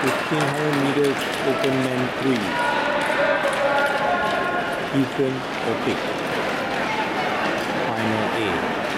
1500 meters open man 3 Ethan Optic Final A.